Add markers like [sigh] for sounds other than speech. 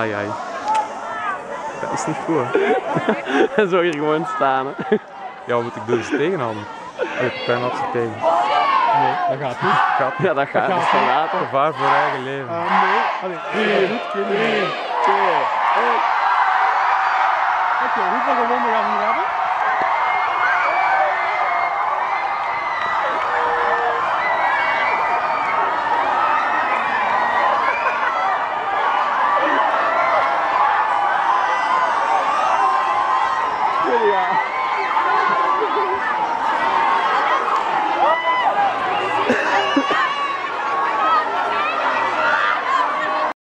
Ai ai. Dat is niet goed. hè. [laughs] Zo hier gewoon staan. Hè. Ja, wat moet ik doen? Is tegenhouden? Ik pen had ze tegen. Nee, dat gaat niet. Gaat Ja, dat gaat. Dat is van later. gevaar voor eigen leven. Ah, nee. Allee, drie, Twee, één. Oké, hoeveel gewonnen gaan we hier hebben? Ja.